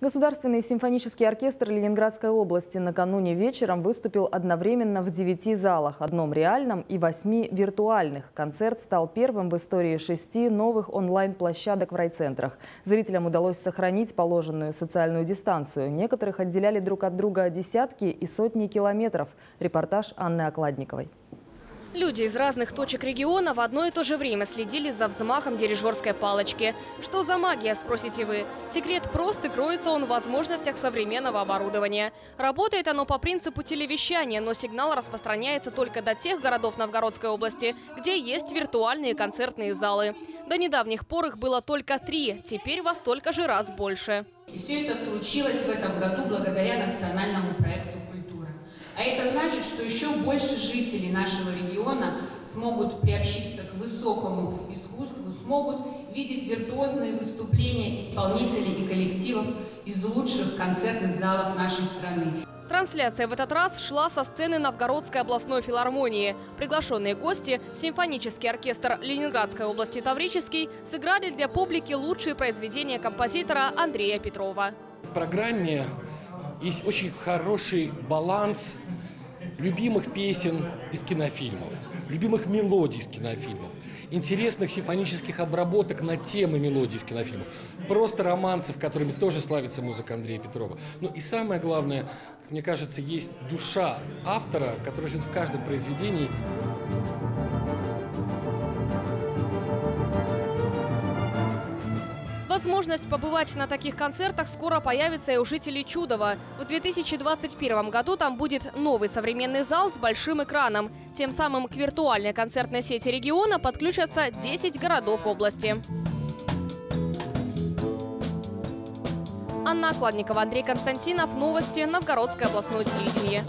Государственный симфонический оркестр Ленинградской области накануне вечером выступил одновременно в девяти залах, одном реальном и восьми виртуальных. Концерт стал первым в истории шести новых онлайн-площадок в райцентрах. Зрителям удалось сохранить положенную социальную дистанцию. Некоторых отделяли друг от друга десятки и сотни километров. Репортаж Анны Окладниковой. Люди из разных точек региона в одно и то же время следили за взмахом дирижерской палочки. Что за магия, спросите вы? Секрет прост и кроется он в возможностях современного оборудования. Работает оно по принципу телевещания, но сигнал распространяется только до тех городов Новгородской области, где есть виртуальные концертные залы. До недавних пор их было только три, теперь во столько же раз больше. И все это случилось в этом году благодаря национальному проекту а это значит, что еще больше жителей нашего региона смогут приобщиться к высокому искусству, смогут видеть виртуозные выступления исполнителей и коллективов из лучших концертных залов нашей страны. Трансляция в этот раз шла со сцены Новгородской областной филармонии. Приглашенные гости, симфонический оркестр Ленинградской области Таврический, сыграли для публики лучшие произведения композитора Андрея Петрова. В программе есть очень хороший баланс любимых песен из кинофильмов, любимых мелодий из кинофильмов, интересных симфонических обработок на темы мелодий из кинофильмов, просто романсов, которыми тоже славится музыка Андрея Петрова. Ну и самое главное, мне кажется, есть душа автора, которая живет в каждом произведении. Возможность побывать на таких концертах скоро появится и у жителей Чудова. В 2021 году там будет новый современный зал с большим экраном. Тем самым к виртуальной концертной сети региона подключатся 10 городов области. Анна Окладникова, Андрей Константинов. Новости. Новгородское областное телевидение.